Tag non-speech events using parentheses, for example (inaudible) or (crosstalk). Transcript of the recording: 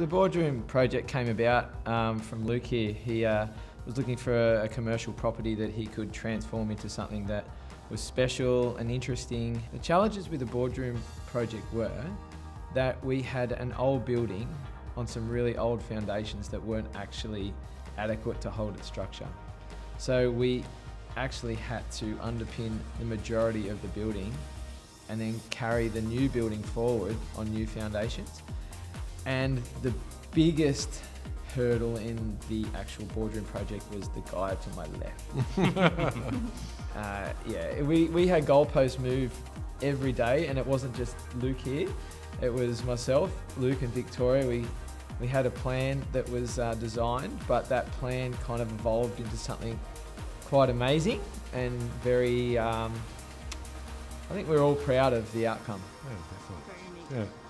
the boardroom project came about um, from Luke here. He uh, was looking for a, a, commercial property that he could transform into something that was special and interesting. The challenges with the boardroom project were that we had an old building on some really old foundations that weren't actually adequate to hold its structure. So we actually had to underpin the majority of the building and then carry the new building forward on new foundations. And the biggest hurdle in the actual boardroom project was the guy to my left. (laughs) (laughs) uh, yeah, we, we had goalposts move every day, and it wasn't just Luke here. It was myself, Luke, and Victoria. We we had a plan that was uh, designed, but that plan kind of evolved into something quite amazing and very. Um, I think we're all proud of the outcome. Yeah, definitely. Yeah.